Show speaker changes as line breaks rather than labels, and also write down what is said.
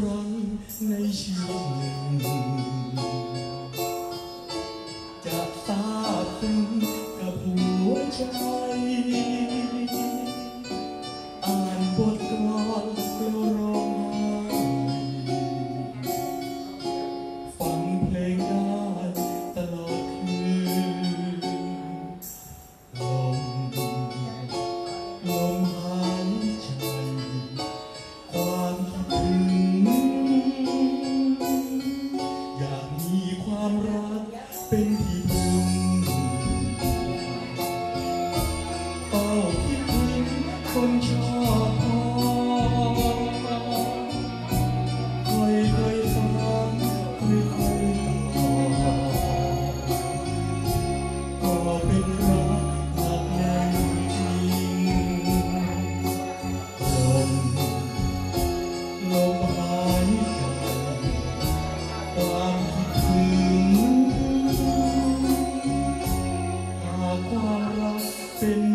prendre les journées. xuân cho con. Cây cây sáng cây cây đỏ có bên đó là em chim tuần lâu mãi toàn thương. À qua ra